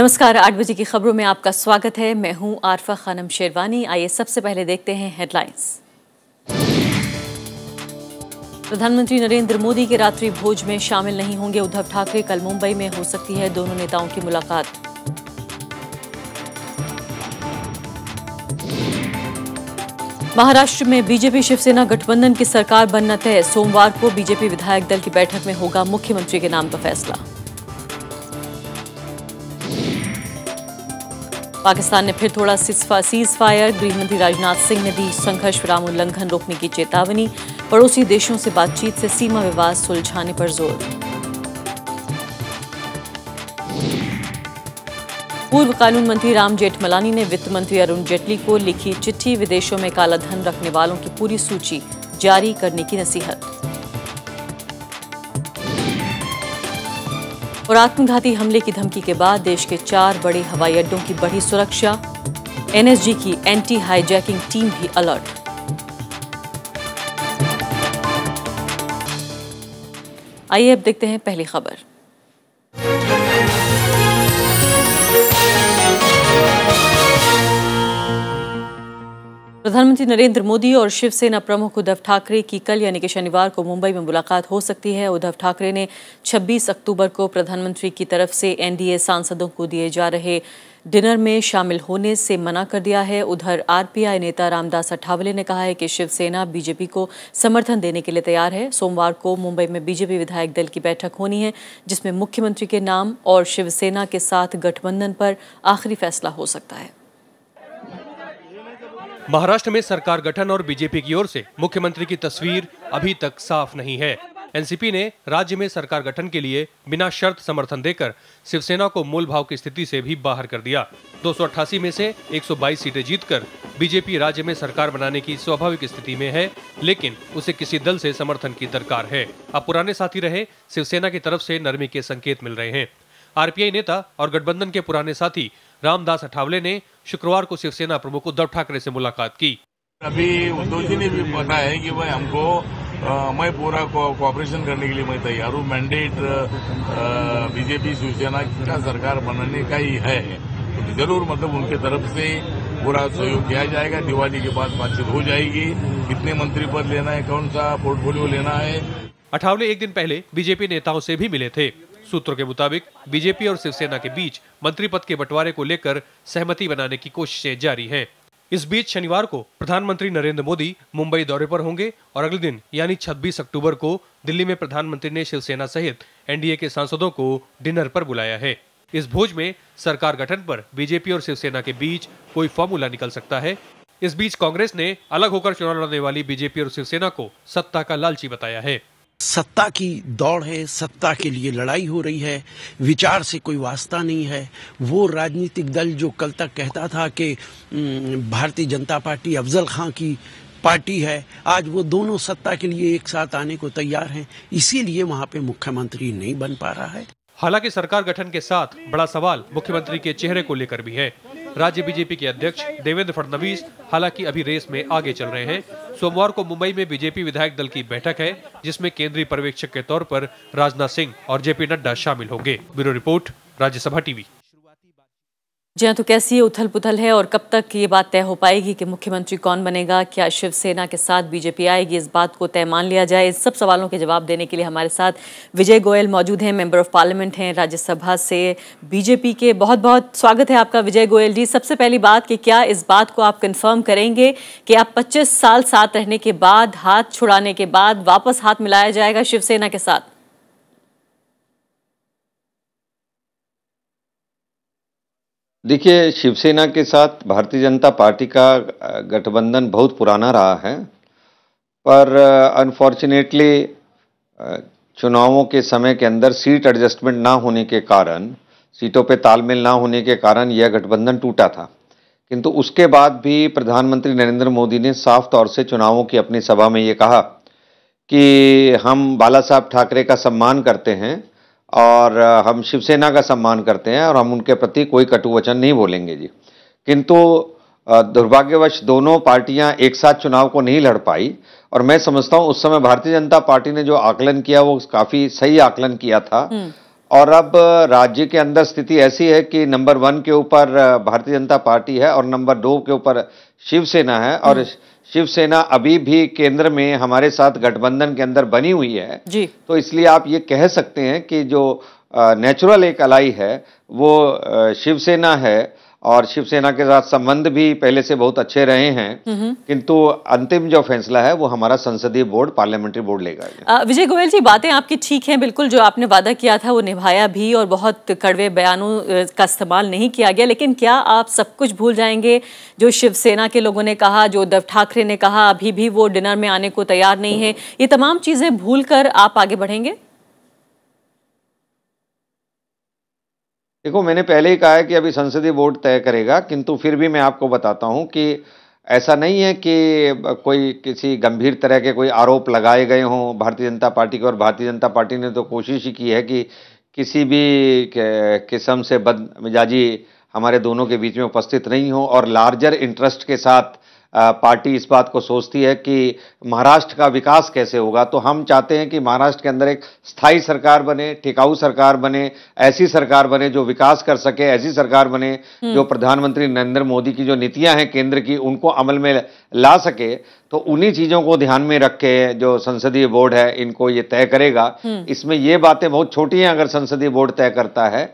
नमस्कार, आठ बजे की खबरों में आपका स्वागत है। मैं हूँ आरफा खानम शेरवानी। आइए सबसे पहले देखते हैं हेडलाइंस प्रधानमंत्री नरेंद्र मोदी के रात्रि भोज में शामिल नहीं होंगे उद्धव ठाकरे। कल मुंबई में हो सकती है दोनों नेताओं की मुलाकात। महाराष्ट्र में बीजेपी शिवसेना गठबंधन की सरकार बनना तय। सोमवार को बीजेपी विधायक दल की बैठक में होगा मुख्यमंत्री के नाम का फैसला। पाकिस्तान ने फिर थोड़ा सीज फायर गृहमंत्री राजनाथ सिंह ने दी संघर्ष विराम उल्लंघन रोकने की चेतावनी। पड़ोसी देशों से बातचीत से सीमा विवाद सुलझाने पर ज़ोर। पूर्व कानून मंत्री राम जेठमलानी ने वित्त मंत्री अरुण जेटली को लिखी चिट्ठी, विदेशों में काला धन रखने वालों की पूरी सूची जारी करने की नसीहत। और आत्मघाती हमले की धमकी के बाद देश के चार बड़े हवाई अड्डों की बढ़ी सुरक्षा। एनएसजी की एंटी हाईजैकिंग टीम भी अलर्ट। आइए अब देखते हैं पहली खबर। प्रधानमंत्री नरेंद्र मोदी और शिवसेना प्रमुख उद्धव ठाकरे की कल यानी कि शनिवार को मुंबई में मुलाकात हो सकती है। उद्धव ठाकरे ने 26 अक्टूबर को प्रधानमंत्री की तरफ़ से एनडीए सांसदों को दिए जा रहे डिनर में शामिल होने से मना कर दिया है। उधर आरपीआई नेता रामदास अठावले ने कहा है कि शिवसेना बीजेपी को समर्थन देने के लिए तैयार है। सोमवार को मुंबई में बीजेपी विधायक दल की बैठक होनी है, जिसमें मुख्यमंत्री के नाम और शिवसेना के साथ गठबंधन पर आखिरी फैसला हो सकता है। महाराष्ट्र में सरकार गठन और बीजेपी की ओर से मुख्यमंत्री की तस्वीर अभी तक साफ़ नहीं है। एनसीपी ने राज्य में सरकार गठन के लिए बिना शर्त समर्थन देकर शिवसेना को मूल भाव की स्थिति से भी बाहर कर दिया। दो सौ अठासी में से 122 सीटें जीतकर बीजेपी राज्य में सरकार बनाने की स्वाभाविक स्थिति में है, लेकिन उसे किसी दल से समर्थन की दरकार है। अब पुराने साथी रहे, शिवसेना की तरफ़ से नरमी के संकेत मिल रहे हैं। आरपीआई नेता और गठबंधन के पुराने साथी रामदास अठावले ने शुक्रवार को शिवसेना प्रमुख उद्धव ठाकरे से मुलाकात की। अभी उद्धव जी ने भी बताया है कि भाई हमको आ, मैं पूरा कोऑपरेशन करने के लिए मैं तैयार हूँ। मैंडेट बीजेपी शिवसेना का सरकार बनाने का ही है। तो ज़रूर मतलब उनके तरफ़ से पूरा सहयोग किया जाएगा। दिवाली के बाद बातचीत हो जाएगी। कितने मंत्री पद लेना है कौन सा पोर्टफोलियो लेना है। अठावले एक दिन पहले बीजेपी नेताओं से भी मिले थे। सूत्रों के मुताबिक, बीजेपी और शिवसेना के बीच मंत्री पद के बंटवारे को लेकर सहमति बनाने की कोशिशें जारी हैं। इस बीच शनिवार को प्रधानमंत्री नरेंद्र मोदी मुंबई दौरे पर होंगे और अगले दिन, यानी 26 अक्टूबर को, दिल्ली में प्रधानमंत्री ने शिवसेना सहित एनडीए के सांसदों को डिनर पर बुलाया है। इस भोज में सरकार गठन पर बीजेपी और शिवसेना के बीच कोई फॉर्मूला निकल सकता है। इस बीच कांग्रेस ने अलग होकर चुनाव लड़ने वाली बीजेपी और शिवसेना को सत्ता का लालची बताया है। सत्ता की दौड़ है, सत्ता के लिए लड़ाई हो रही है, विचार से कोई वास्ता नहीं है। वो राजनीतिक दल जो कल तक कहता था कि भारतीय जनता पार्टी अफजल खां की पार्टी है, आज वो दोनों सत्ता के लिए एक साथ आने को तैयार हैं। इसीलिए वहाँ पे मुख्यमंत्री नहीं बन पा रहा है। हालाँकि सरकार गठन के साथ बड़ा सवाल मुख्यमंत्री के चेहरे को लेकर भी है। राज्य बीजेपी के अध्यक्ष देवेंद्र फडणवीस हालाँकि अभी रेस में आगे चल रहे हैं। सोमवार को मुंबई में बीजेपी विधायक दल की बैठक है, जिसमें केंद्रीय पर्यवेक्षक के तौर पर राजनाथ सिंह और जेपी नड्डा शामिल होंगे। Bureau report, Rajya Sabha TV. जी तो कैसी उथल पुथल है और कब तक ये बात तय हो पाएगी कि मुख्यमंत्री कौन बनेगा? क्या शिवसेना के साथ बीजेपी आएगी? इस बात को तय मान लिया जाए। इस सब सवालों के जवाब देने के लिए हमारे साथ विजय गोयल मौजूद हैं, मेंबर ऑफ़ पार्लियामेंट हैं, राज्यसभा से बीजेपी के। बहुत बहुत स्वागत है आपका विजय गोयल जी। सबसे पहली बात कि क्या इस बात को आप कन्फर्म करेंगे कि आप पच्चीस साल साथ रहने के बाद, हाथ छुड़ाने के बाद वापस हाथ मिलाया जाएगा शिवसेना के साथ? देखिए, शिवसेना के साथ भारतीय जनता पार्टी का गठबंधन बहुत पुराना रहा है, पर अनफॉर्चुनेटली चुनावों के समय के अंदर सीट एडजस्टमेंट ना होने के कारण सीटों पे तालमेल ना होने के कारण यह गठबंधन टूटा था। किंतु उसके बाद भी प्रधानमंत्री नरेंद्र मोदी ने साफ़ तौर से चुनावों की अपनी सभा में ये कहा कि हम बाला साहब ठाकरे का सम्मान करते हैं और हम शिवसेना का सम्मान करते हैं और हम उनके प्रति कोई कटु वचन नहीं बोलेंगे जी। किंतु दुर्भाग्यवश दोनों पार्टियाँ एक साथ चुनाव को नहीं लड़ पाई और मैं समझता हूँ उस समय भारतीय जनता पार्टी ने जो आकलन किया वो काफ़ी सही आकलन किया था। और अब राज्य के अंदर स्थिति ऐसी है कि नंबर वन के ऊपर भारतीय जनता पार्टी है और नंबर दो के ऊपर शिवसेना है और हम्म। शिवसेना अभी भी केंद्र में हमारे साथ गठबंधन के अंदर बनी हुई है जी तो इसलिए आप ये कह सकते हैं कि जो नेचुरल एक अलाई है वो शिवसेना है और शिवसेना के साथ संबंध भी पहले से बहुत अच्छे रहे हैं। किंतु अंतिम जो फैसला है वो हमारा संसदीय बोर्ड पार्लियामेंट्री बोर्ड लेगा विजय गोयल जी बातें आपकी ठीक हैं बिल्कुल जो आपने वादा किया था वो निभाया भी और बहुत कड़वे बयानों का इस्तेमाल नहीं किया गया। लेकिन क्या आप सब कुछ भूल जाएँगे? जो शिवसेना के लोगों ने कहा जो उद्धव ठाकरे ने कहा अभी भी वो डिनर में आने को तैयार नहीं है। ये तमाम चीज़ें भूल आप आगे बढ़ेंगे? देखो, मैंने पहले ही कहा है कि अभी संसदीय बोर्ड तय करेगा, किंतु फिर भी मैं आपको बताता हूँ कि ऐसा नहीं है कि कोई किसी गंभीर तरह के कोई आरोप लगाए गए हों। भारतीय जनता पार्टी के, और भारतीय जनता पार्टी ने तो कोशिश ही की है कि किसी भी किस्म से बदमिजाजी हमारे दोनों के बीच में उपस्थित नहीं हो, और लार्जर इंटरेस्ट के साथ पार्टी इस बात को सोचती है कि महाराष्ट्र का विकास कैसे होगा तो हम चाहते हैं कि महाराष्ट्र के अंदर एक स्थायी सरकार बने टिकाऊ सरकार बने ऐसी सरकार बने जो विकास कर सके ऐसी सरकार बने हम्म। जो प्रधानमंत्री नरेंद्र मोदी की जो नीतियाँ हैं केंद्र की उनको अमल में ला सके तो उन्हीं चीज़ों को ध्यान में रख के जो संसदीय बोर्ड है इनको ये तय करेगा हम्म। इसमें ये बातें बहुत छोटी हैं अगर संसदीय बोर्ड तय करता है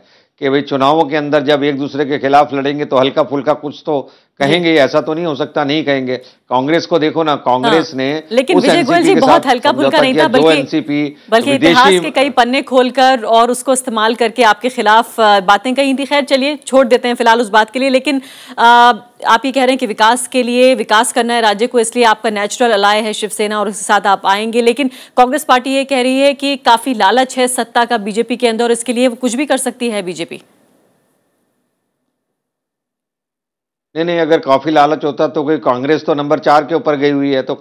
कि भाई चुनावों के अंदर जब एक दूसरे के खिलाफ लड़ेंगे तो हल्का फुल्का कुछ तो कहेंगे ऐसा तो नहीं हो सकता नहीं कहेंगे। कांग्रेस को देखो ना कांग्रेस हाँ, ने लेकिन विजय गोयल जी बहुत हल्का फुल्का नहीं था बल्कि एनसीपी बल्कि इतिहास के कई पन्ने खोलकर और उसको इस्तेमाल करके आपके खिलाफ बातें कही थी। खैर चलिए छोड़ देते हैं फ़िलहाल उस बात के लिए लेकिन आ, आप ये कह रहे हैं कि विकास के लिए विकास करना है राज्य को इसलिए आपका नेचुरल अलाय है शिवसेना और उसके साथ आप आएँगे। लेकिन कांग्रेस पार्टी ये कह रही है कि काफ़ी लालच है सत्ता का बीजेपी के अंदर और इसके लिए वो कुछ भी कर सकती है बीजेपी। नहीं नहीं, अगर काफ़ी लालच होता तो कोई कांग्रेस तो नंबर चार के ऊपर गई हुई है तो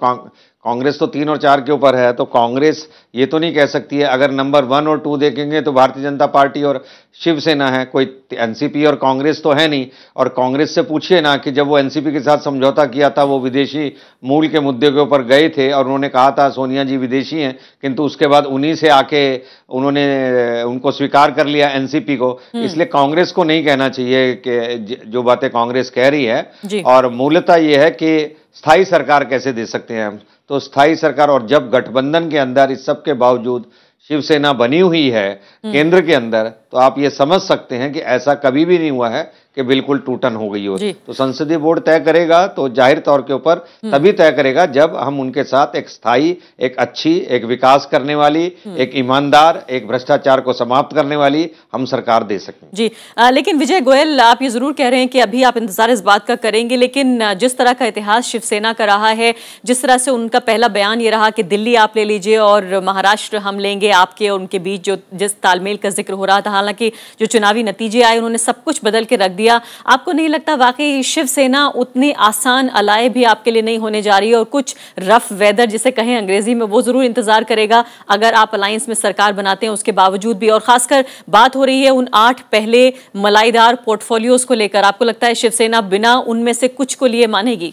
कांग्रेस तो तीन और चार के ऊपर है तो कांग्रेस ये तो नहीं कह सकती है अगर नंबर वन और टू देखेंगे तो भारतीय जनता पार्टी और शिवसेना है कोई एनसीपी और कांग्रेस तो है नहीं और कांग्रेस से पूछिए ना कि जब वो एनसीपी के साथ समझौता किया था वो विदेशी मूल के मुद्दे के ऊपर गए थे और उन्होंने कहा था सोनिया जी विदेशी हैं किंतु उसके बाद उन्हीं से आके उन्होंने उनको स्वीकार कर लिया एनसीपी को। हम्म। इसलिए कांग्रेस को नहीं कहना चाहिए कि जो बातें कांग्रेस कह रही है। और मूलतः ये है कि स्थायी सरकार कैसे दे सकते हैं हम? तो स्थायी सरकार और जब गठबंधन के अंदर इस सब के बावजूद शिवसेना बनी हुई है हम्म। केंद्र के अंदर तो आप ये समझ सकते हैं कि ऐसा कभी भी नहीं हुआ है कि बिल्कुल टूटन हो गई हो। तो संसदीय बोर्ड तय करेगा तो ज़ाहिर तौर के ऊपर हम्म। तभी तय करेगा जब हम उनके साथ एक स्थायी एक अच्छी एक विकास करने वाली हम्म। एक ईमानदार एक भ्रष्टाचार को समाप्त करने वाली हम सरकार दे सकें। जी। आ, लेकिन विजय गोयल आप ये ज़रूर कह रहे हैं कि अभी आप इंतज़ार इस बात का करेंगे लेकिन जिस तरह का इतिहास शिवसेना का रहा है जिस तरह से उनका पहला बयान ये रहा कि दिल्ली आप ले लीजिए और महाराष्ट्र हम लेंगे आपके और उनके बीच जो जिस तालमेल का ज़िक्र हो रहा था हालाँकि जो चुनावी नतीजे आए उन्होंने सब कुछ बदल के रख दिया। आपको नहीं लगता वाकई शिवसेना उतनी आसान अलाय भी आपके लिए नहीं होने जा रही है? और कुछ रफ वेदर जिसे कहें अंग्रेज़ी में, वो ज़रूर इंतज़ार करेगा अगर आप अलायंस में सरकार बनाते हैं उसके बावजूद भी। और खासकर बात हो रही है उन आठ पहले मलाईदार पोर्टफोलियोज को लेकर। आपको लगता है शिवसेना बिना उनमें से कुछ को लिए मानेगी?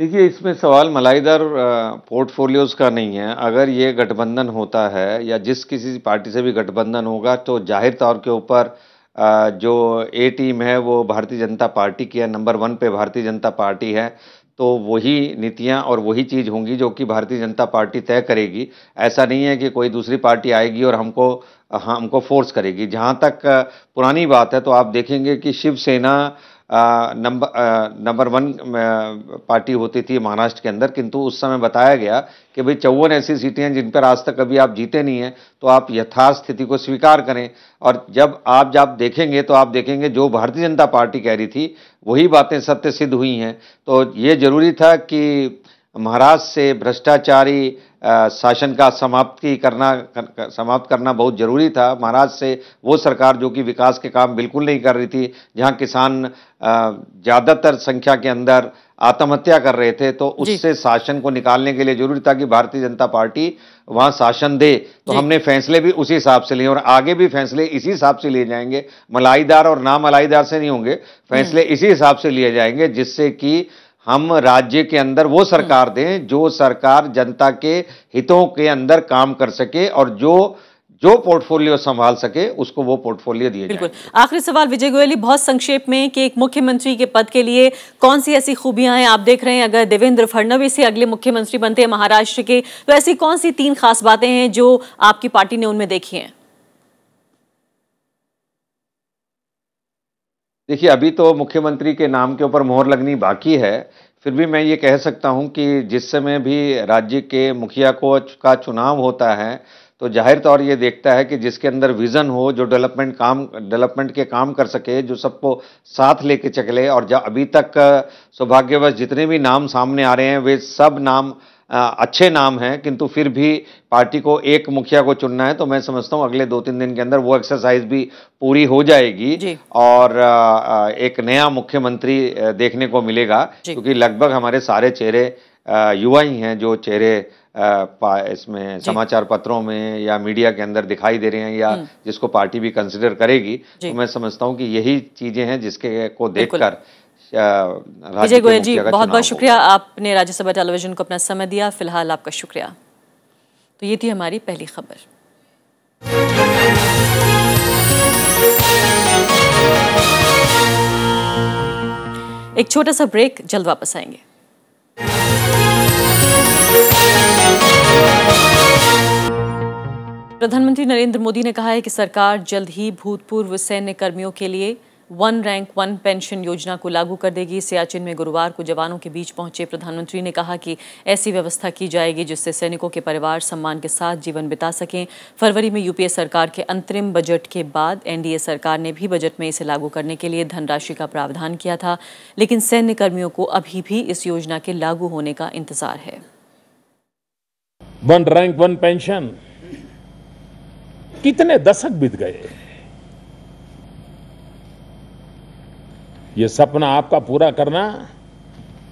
देखिए, इसमें सवाल मलाईदार पोर्टफोलियोज का नहीं है। अगर ये गठबंधन होता है या जिस किसी पार्टी से भी गठबंधन होगा तो ज़ाहिर तौर के ऊपर जो ए टीम है, वो भारतीय जनता पार्टी की है, नंबर वन पे भारतीय जनता पार्टी है तो वही नीतियाँ और वही चीज़ होंगी जो कि भारतीय जनता पार्टी तय करेगी। ऐसा नहीं है कि कोई दूसरी पार्टी आएगी और हमको हमको फोर्स करेगी। जहाँ तक पुरानी बात है तो आप देखेंगे कि Shiv Sena number number one party होती थी महाराष्ट्र के अंदर, किंतु उस समय बताया गया कि भाई चौवन ऐसी सीटें हैं जिन पर आज तक कभी आप जीते नहीं हैं तो आप यथार्थ स्थिति को स्वीकार करें। और जब आप, जब देखेंगे तो आप देखेंगे जो भारतीय जनता पार्टी कह रही थी, वही बातें सत्य सिद्ध हुई हैं। तो ये ज़रूरी था कि महाराष्ट्र से भ्रष्टाचारी शासन का समाप्ति करना कर, समाप्त करना बहुत ज़रूरी था। महाराष्ट्र से वो सरकार जो कि विकास के काम बिल्कुल नहीं कर रही थी जहाँ किसान ज़्यादातर संख्या के अंदर आत्महत्या कर रहे थे तो उससे शासन को निकालने के लिए ज़रूरी था कि भारतीय जनता पार्टी वहाँ शासन दे। तो हमने फैसले भी उसी हिसाब से लिए और आगे भी फैसले इसी हिसाब से लिए जाएँगे। मलाईदार और ना मलाईदार से नहीं होंगे फैसले हम्म। इसी हिसाब से लिए जाएँगे जिससे कि हम राज्य के अंदर वो सरकार दें जो सरकार जनता के हितों के अंदर काम कर सके और जो जो पोर्टफोलियो संभाल सके उसको वो पोर्टफोलियो दिए बिल्कुल। आखिरी सवाल विजय गोयली बहुत संक्षेप में कि एक मुख्यमंत्री के पद के लिए कौन सी ऐसी खूबियाँ हैं आप देख रहे हैं? अगर देवेंद्र फडणवीस ही अगले मुख्यमंत्री बनते हैं महाराष्ट्र के तो ऐसी कौन सी तीन खास बातें हैं जो आपकी पार्टी ने उनमें देखी हैं? देखिए, अभी तो मुख्यमंत्री के नाम के ऊपर मोहर लगनी बाकी है। फिर भी मैं ये कह सकता हूँ कि जिस समय भी राज्य के मुखिया को का चुनाव होता है तो ज़ाहिर तौर ये देखता है कि जिसके अंदर विजन हो, जो डेवलपमेंट काम, डेवलपमेंट के काम कर सके, जो सबको साथ लेके चले, और अभी तक सौभाग्यवश जितने भी नाम सामने आ रहे हैं, वे सब नाम अच्छे नाम हैं किंतु फिर भी पार्टी को एक मुखिया को चुनना है तो मैं समझता हूँ अगले दो तीन दिन के अंदर वो एक्सरसाइज भी पूरी हो जाएगी। और एक नया मुख्यमंत्री देखने को मिलेगा क्योंकि लगभग हमारे सारे चेहरे युवा ही हैं जो चेहरे इसमें समाचार पत्रों में या मीडिया के अंदर दिखाई दे रहे हैं या हम्म। जिसको पार्टी भी कंसिडर करेगी तो मैं समझता हूँ कि यही चीज़ें हैं जिसके को देखकर विजय गोयल जी बहुत बहुत शुक्रिया। आपने राज्यसभा टेलीविज़न को अपना समय दिया। फ़िलहाल आपका शुक्रिया। तो ये थी हमारी पहली खबर। एक छोटा सा ब्रेक जल्द वापस आएँगे। प्रधानमंत्री नरेंद्र मोदी ने कहा है कि सरकार जल्द ही भूतपूर्व सैन्य कर्मियों के लिए वन रैंक, वन पेंशन योजना को लागू कर देगी। सियाचिन में गुरुवार को जवानों के बीच पहुँचे प्रधानमंत्री ने कहा कि ऐसी व्यवस्था की जाएगी जिससे सैनिकों के परिवार सम्मान के साथ जीवन बिता सकें। फरवरी में यूपीए सरकार के अंतरिम बजट के बाद एनडीए सरकार ने भी बजट में इसे लागू करने के लिए धनराशि का प्रावधान किया था, लेकिन सैन्य कर्मियों को अभी भी इस योजना के लागू होने का इंतज़ार है। One rank, one pension. कितने दशक बीत गए? ये सपना आपका पूरा करना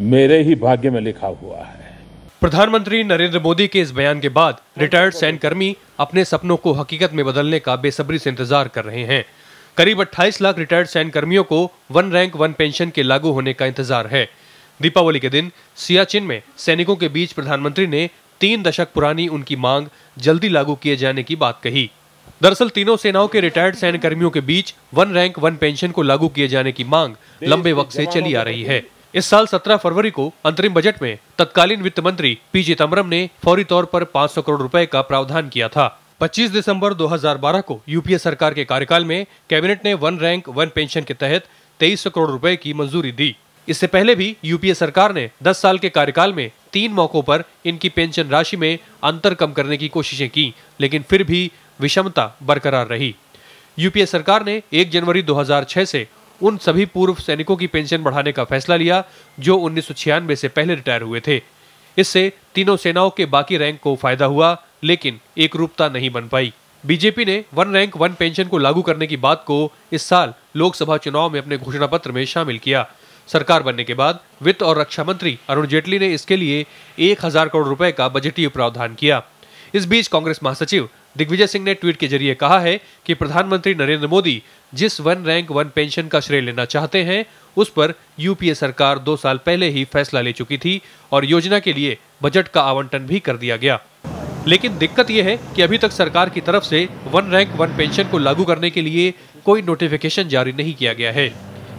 मेरे ही भाग्य में लिखा हुआ है। प्रधानमंत्री नरेंद्र मोदी के इस बयान के बाद रिटायर्ड सैन्य कर्मी अपने सपनों को हकीकत में बदलने का बेसब्री से इंतज़ार कर रहे हैं। करीब 28 लाख रिटायर्ड सैन्य कर्मियों को वन रैंक वन पेंशन के लागू होने का इंतज़ार है। दीपावली के दिन सियाचिन में सैनिकों के बीच प्रधानमंत्री ने तीन दशक पुरानी उनकी मांग जल्दी लागू किए जाने की बात कही। दरअसल तीनों सेनाओं के रिटायर्ड सैन्य कर्मियों के बीच वन रैंक वन पेंशन को लागू किए जाने की मांग लंबे वक्त से चली आ रही है। इस साल 17 फरवरी को अंतरिम बजट में तत्कालीन वित्त मंत्री पी चिदम्बरम ने फौरी तौर पर 500 करोड़ रुपए का प्रावधान किया था। 25 दिसंबर 2012 को यूपीए सरकार के कार्यकाल में कैबिनेट ने वन रैंक वन पेंशन के तहत तेईस करोड़ रुपए की मंजूरी दी। इससे पहले भी यूपीए सरकार ने 10 साल के कार्यकाल में तीन मौकों पर इनकी पेंशन राशि में अंतर कम करने की कोशिशें की लेकिन फिर भी विषमता बरकरार रही। यूपीए सरकार ने 1 जनवरी 2006 से उन सभी पूर्व सैनिकों की पेंशन बढ़ाने का फैसला लिया, जो उन्नीस से पहले रिटायर हुए थे। इससे तीनों सेनाओं के बाकी रैंक को फ़ायदा हुआ, लेकिन एक रूपता नहीं बन पाई। बीजेपी ने वन रैंक वन पेंशन को लागू करने की बात को इस साल लोकसभा चुनाव में अपने घोषणा पत्र में शामिल किया। सरकार बनने के बाद वित्त और रक्षा मंत्री अरुण जेटली ने इसके लिए एक हज़ार करोड़ रुपए का बजटीय प्रावधान किया। इस बीच कांग्रेस महासचिव दिग्विजय सिंह ने ट्वीट के ज़रिए कहा है कि प्रधानमंत्री नरेंद्र मोदी जिस वन रैंक, वन पेंशन का श्रेय लेना चाहते हैं, उस पर यूपीए सरकार दो साल पहले ही फैसला ले चुकी थी और योजना के लिए बजट का आवंटन भी कर दिया गया। लेकिन दिक्कत यह है कि अभी तक सरकार की तरफ़ से वन रैंक, वन पेंशन को लागू करने के लिए कोई नोटिफिकेशन जारी नहीं किया गया है।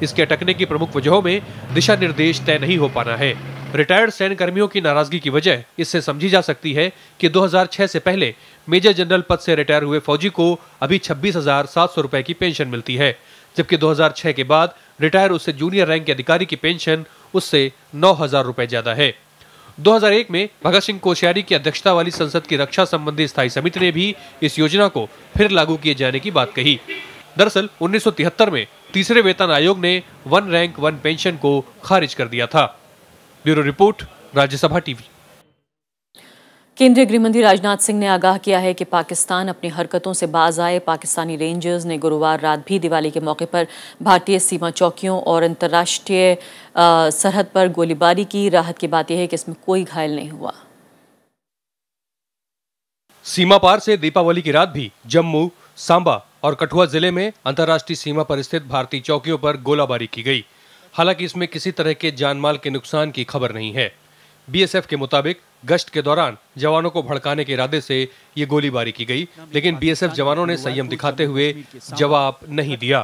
इसके अटकने की प्रमुख वजहों में दिशा निर्देश तय नहीं हो पाना है। रिटायर्ड सैन्य कर्मियों की नाराज़गी की वजह इससे समझी जा सकती है कि 2006 से पहले मेजर जनरल पद से रिटायर हुए फौजी को अभी छब्बीस हज़ार सात सौ रुपए की पेंशन मिलती है, जबकि 2006 के बाद रिटायर उससे जूनियर रैंक के अधिकारी की पेंशन उससे नौ हज़ार रुपए ज़्यादा है। 2001 में भगत सिंह कोश्यारी की अध्यक्षता वाली संसद की रक्षा संबंधी स्थायी समिति ने भी इस योजना को फिर लागू किए जाने की बात कही। दरअसल, उन्नीस सौ तिहत्तर में तीसरे वेतन आयोग ने वन रैंक वन पेंशन को खारिज कर दिया था। Bureau report Rajya Sabha TV. केंद्रीय गृहमंत्री राजनाथ सिंह ने आगाह किया है कि पाकिस्तान अपनी हरकतों से बाज आए। पाकिस्तानी रेंजर्स ने गुरुवार रात भी दिवाली के मौके पर भारतीय सीमा चौकियों और अंतर्राष्ट्रीय सरहद पर गोलीबारी की। राहत की बात यह है कि इसमें कोई घायल नहीं हुआ। सीमा पार से दीपावली की रात भी जम्मू सांबा और कठुआ ज़िले में अंतर्राष्ट्रीय सीमा पर स्थित भारतीय चौकियों पर गोलाबारी की गई। हालाँकि इसमें किसी तरह के जानमाल के नुकसान की खबर नहीं है। बीएसएफ के मुताबिक, गश्त के दौरान जवानों को भड़काने के इरादे से ये गोलीबारी की गई, लेकिन बीएसएफ जवानों ने संयम दिखाते हुए जवाब नहीं दिया।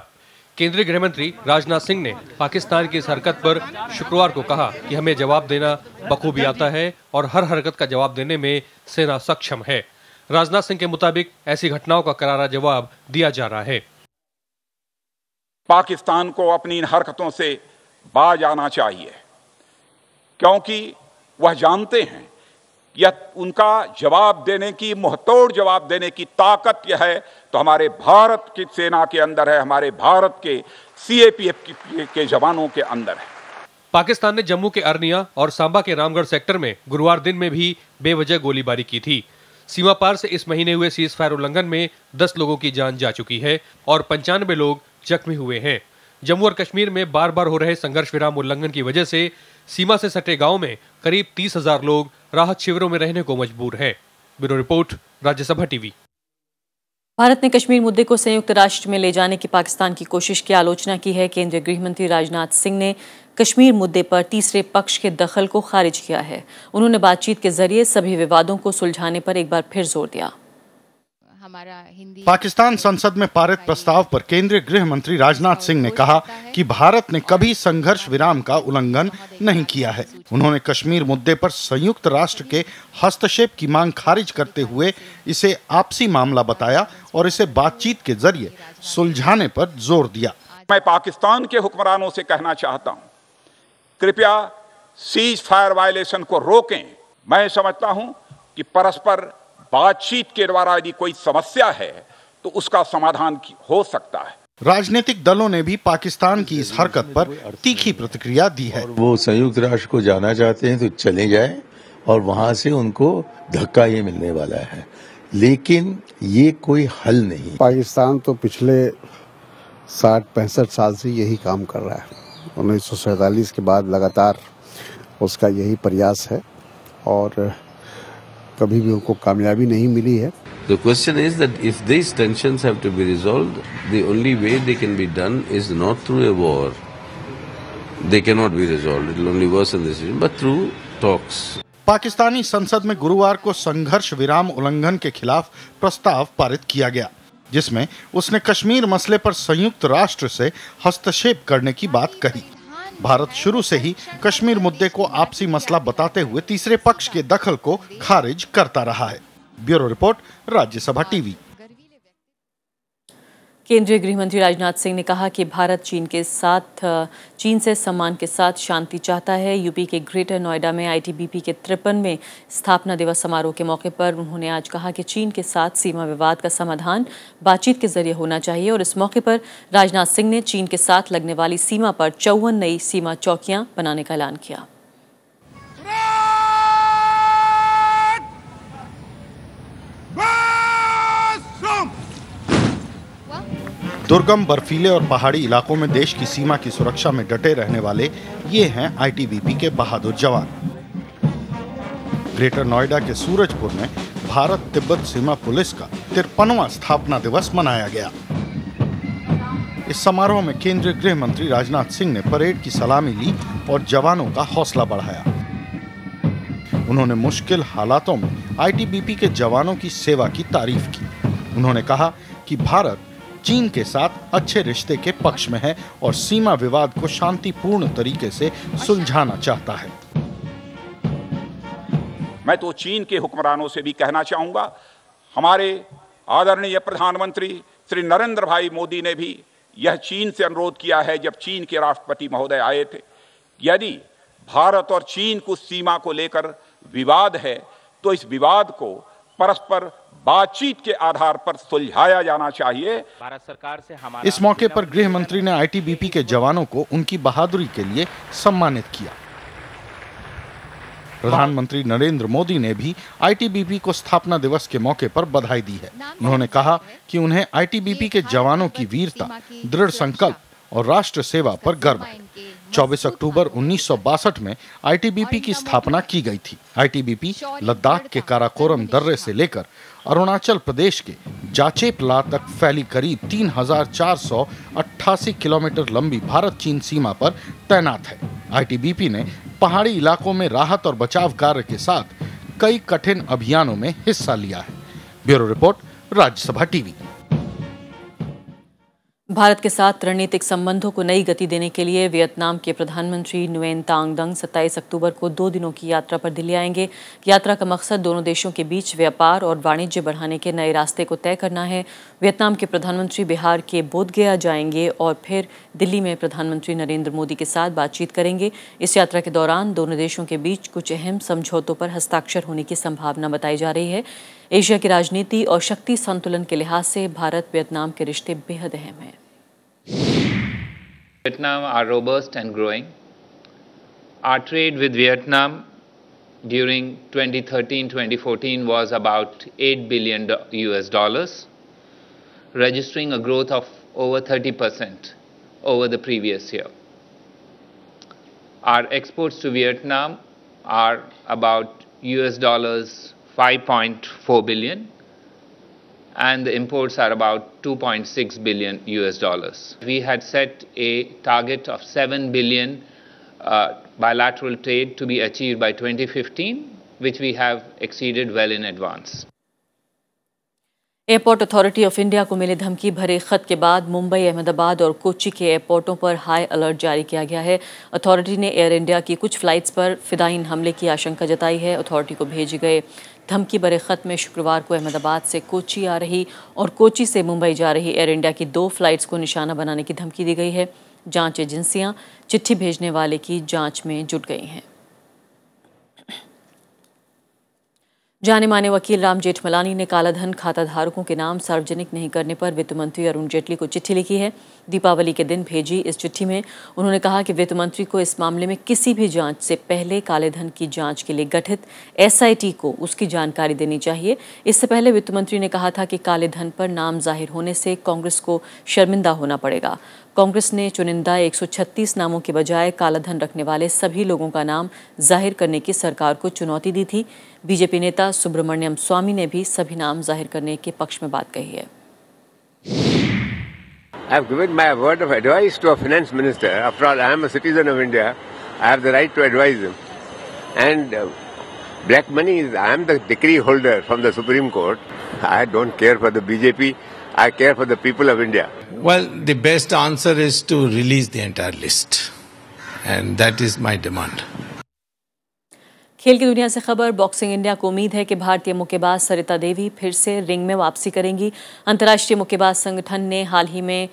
केंद्रीय गृह मंत्री राजनाथ सिंह ने पाकिस्तान की इस हरकत पर शुक्रवार को कहा कि हमें जवाब देना बखूबी आता है और हर हरकत का जवाब देने में सेना सक्षम है। राजनाथ सिंह के मुताबिक, ऐसी घटनाओं का करारा जवाब दिया जा रहा है। पाकिस्तान को अपनी इन हरकतों से बाज आना चाहिए। क्योंकि वह जानते हैं यह उनका जवाब देने की, मुहतोड़ जवाब देने की ताकत यह है तो हमारे भारत की सेना के अंदर है, हमारे भारत के सीएपीएफ के जवानों के अंदर है। पाकिस्तान ने जम्मू के अरनिया और सांबा के रामगढ़ सेक्टर में गुरुवार दिन में भी बेवजह गोलीबारी की थी। सीमा पार से इस महीने हुए सीज फायर उल्लंघन में 10 लोगों की जान जा चुकी है और पंचानवे लोग जख्मी हुए हैं। जम्मू और कश्मीर में बार बार हो रहे संघर्ष विराम उल्लंघन की वजह से सीमा से सटे गाँव में करीब तीस हज़ार लोग राहत शिविरों में रहने को मजबूर है। Bureau report, Rajya Sabha TV. Bharat ने कश्मीर मुद्दे को संयुक्त राष्ट्र में ले जाने की पाकिस्तान की कोशिश की। आलोचना की है केंद्रीय गृह मंत्री राजनाथ सिंह ने कश्मीर मुद्दे पर तीसरे पक्ष के दखल को खारिज किया है। उन्होंने बातचीत के ज़रिए सभी विवादों को सुलझाने पर एक बार फिर ज़ोर दिया। पाकिस्तान संसद में पारित प्रस्ताव पर केंद्रीय गृह मंत्री राजनाथ सिंह ने कहा कि भारत ने कभी संघर्ष विराम का उल्लंघन नहीं किया है। उन्होंने कश्मीर मुद्दे पर संयुक्त राष्ट्र के हस्तक्षेप की मांग खारिज करते हुए इसे आपसी मामला बताया और इसे बातचीत के ज़रिए सुलझाने पर ज़ोर दिया। मैं पाकिस्तान के हुक्मरानों से कहना चाहता हूँ कृपया सीज फायर वायलेशन को रोकें। मैं समझता हूँ कि परस्पर बातचीत के द्वारा यदि कोई समस्या है तो उसका समाधान हो सकता है। राजनीतिक दलों ने भी पाकिस्तान की इस हरकत पर तीखी प्रतिक्रिया दी है। वो संयुक्त राष्ट्र को जाना चाहते हैं तो चले जाए और वहाँ से उनको धक्का ये मिलने वाला है। लेकिन ये कोई हल नहीं। पाकिस्तान तो पिछले साठ पैंसठ साल से यही काम कर रहा है। उन्नीस के बाद लगातार उसका यही प्रयास है और कभी भी उनको कामयाबी नहीं मिली है The question is that if these tensions have to be resolved, the only way they can be done is not through a war. They cannot be resolved. It will only worsen the situation, but through talks. Pakistani संसद में गुरुवार को संघर्ष विराम उल्लंघन के खिलाफ प्रस्ताव पारित किया गया जिसमें उसने कश्मीर मसले पर संयुक्त राष्ट्र से हस्तक्षेप करने की बात कही भारत शुरू से ही कश्मीर मुद्दे को आपसी मसला बताते हुए तीसरे पक्ष के दखल को खारिज करता रहा है। Bureau report, Rajya Sabha TV. केंद्रीय गृह मंत्री राजनाथ सिंह ने कहा कि भारत चीन के साथ, चीन से सम्मान के साथ शांति चाहता है। यूपी के ग्रेटर नोएडा में आईटीबीपी के तिरपन में स्थापना दिवस समारोह के मौके पर उन्होंने आज कहा कि चीन के साथ सीमा विवाद का समाधान बातचीत के ज़रिए होना चाहिए और इस मौके पर राजनाथ सिंह ने चीन के साथ लगने वाली सीमा पर चौवन नई सीमा चौकियाँ बनाने का ऐलान किया। दुर्गम, बर्फीले और पहाड़ी इलाकों में देश की सीमा की सुरक्षा में डटे रहने वाले ये हैं आईटीबीपी के बहादुर जवान। ग्रेटर नोएडा के सूरजपुर में भारत तिब्बत सीमा पुलिस का तिरपनवा स्थापना दिवस मनाया गया। इस समारोह में केंद्रीय गृह मंत्री राजनाथ सिंह ने परेड की सलामी ली और जवानों का हौसला बढ़ाया। उन्होंने मुश्किल हालातों में आईटीबीपी के जवानों की सेवा की तारीफ़ की। उन्होंने कहा कि भारत चीन के साथ अच्छे रिश्ते के पक्ष में है और सीमा विवाद को शांतिपूर्ण तरीके से सुलझाना चाहता है। मैं तो चीन के हुक्मरानों से भी कहना चाहूँगा, हमारे आदरणीय प्रधानमंत्री श्री नरेंद्र भाई मोदी ने भी यह चीन से अनुरोध किया है जब चीन के राष्ट्रपति महोदय आए थे। यदि भारत और चीन को सीमा को लेकर विवाद है तो इस विवाद को परस्पर बातचीत के आधार पर सुलझाया जाना चाहिए। भारत सरकार से हमारा इस मौके पर गृह मंत्री ने आईटीबीपी के जवानों को उनकी बहादुरी के लिए सम्मानित किया। प्रधानमंत्री नरेंद्र मोदी ने भी आईटीबीपी को स्थापना दिवस के मौके पर बधाई दी है। उन्होंने कहा कि उन्हें आईटीबीपी के जवानों की वीरता दृढ़ संकल्प और राष्ट्र सेवा पर गर्व है। 24 अक्टूबर उन्नीस सौ बासठ में आईटीबीपी की स्थापना की गई थी। आईटीबीपी लद्दाख के काराकोरम दर्रे से लेकर अरुणाचल प्रदेश के जाचेपला तक फैली करीब 3,488 किलोमीटर लंबी भारत चीन सीमा पर तैनात है। आईटीबीपी ने पहाड़ी इलाकों में राहत और बचाव कार्य के साथ कई कठिन अभियानों में हिस्सा लिया है। Bureau report Rajya Sabha TV. Bharat के साथ रणनीतिक संबंधों को नई गति देने के लिए वियतनाम के प्रधानमंत्री नुएन तांग दंग 27 अक्टूबर को दो दिनों की यात्रा पर दिल्ली आएँगे। यात्रा का मकसद दोनों देशों के बीच व्यापार और वाणिज्य बढ़ाने के नए रास्ते को तय करना है। वियतनाम के प्रधानमंत्री बिहार के बोधगया जाएँगे और फिर दिल्ली में प्रधानमंत्री नरेंद्र मोदी के साथ बातचीत करेंगे। इस यात्रा के दौरान दोनों देशों के बीच कुछ अहम समझौतों पर हस्ताक्षर होने की संभावना बताई जा रही है। एशिया की राजनीति और शक्ति संतुलन के लिहाज से भारत वियतनाम के रिश्ते बेहद अहम हैं। Vietnam are robust and growing. Our trade with Vietnam during 2013-2014 was about 8 billion US dollars, registering a growth of over 30% over the previous year. Our exports to Vietnam are about US dollars 5.4 billion and the imports are about 2.6 billion US dollars. We had set a target of 7 billion uh, bilateral trade to be achieved by 2015, which we have exceeded well in advance. Airport authority of India को मिले धमकी भरे खत के बाद मुंबई अहमदाबाद और कोच्चि के एयरपोर्टों पर हाई अलर्ट जारी किया गया है अथॉरिटी ने एयर इंडिया की कुछ फ्लाइट्स पर फिदाइन हमले की आशंका जताई है अथॉरिटी को भेजे गए धमकी भरे खत में शुक्रवार को अहमदाबाद से कोची आ रही और कोची से मुंबई जा रही एयर इंडिया की दो फ्लाइट्स को निशाना बनाने की धमकी दी गई है। जाँच एजेंसियाँ चिट्ठी भेजने वाले की जाँच में जुट गई हैं। जाने माने वकील राम जेठमलानी ने कालाधन खाता धारकों के नाम सार्वजनिक नहीं करने पर वित्त मंत्री अरुण जेटली को चिट्ठी लिखी है। दीपावली के दिन भेजी इस चिट्ठी में। उन्होंने कहा कि वित्त मंत्री को इस मामले में किसी भी जाँच से पहले काले धन की जाँच के लिए गठित एसआईटी को उसकी जानकारी देनी चाहिए। इससे पहले वित्त मंत्री ने कहा था कि काले धन पर नाम ज़ाहिर होने से कांग्रेस को शर्मिंदा होना पड़ेगा। कांग्रेस ने चुनिंदा 136 नामों के बजाय कालाधन रखने वाले सभी लोगों का नाम ज़ाहिर करने की सरकार को चुनौती दी थी। बीजेपी नेता सुब्रमण्यम स्वामी ने भी सभी नाम ज़ाहिर करने के पक्ष में बात कही है I have given my word of advice to a finance minister. After all, I am a citizen of India. I have the right to advise him. And uh, black money is, I am the decree holder from the Supreme Court. I don't care for the BJP. I care for the people of India. Well, the best answer is to release the entire list. And that is my demand. खेल की दुनिया से खबर, boxing India को उम्मीद है कि भारतीय मुक्केबाज सरिता देवी फिर से रिंग में वापसी करेंगी। अंतर्राष्ट्रीय मुक्केबाज संगठन ने हाल ही में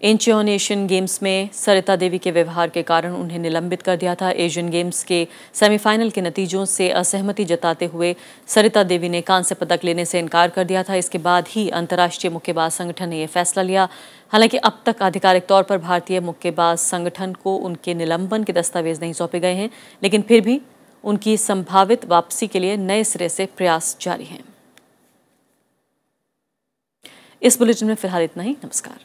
इंचियोन एशियन गेम्स में सरिता देवी के व्यवहार के कारण उन्हें निलंबित कर दिया था। एशियन गेम्स के सेमीफाइनल के नतीजों से असहमति जताते हुए सरिता देवी ने कांस्य पदक लेने से इनकार कर दिया था। इसके बाद ही अंतर्राष्ट्रीय मुक्केबाज संगठन ने यह फैसला लिया। हालाँकि अब तक आधिकारिक तौर पर भारतीय मुक्केबाज संगठन को उनके निलंबन के दस्तावेज़ नहीं सौंपे गए हैं, लेकिन फिर भी उनकी संभावित वापसी के लिए नए सिरे से प्रयास जारी हैं। इस बुलेटिन में फ़िलहाल इतना ही। नमस्कार।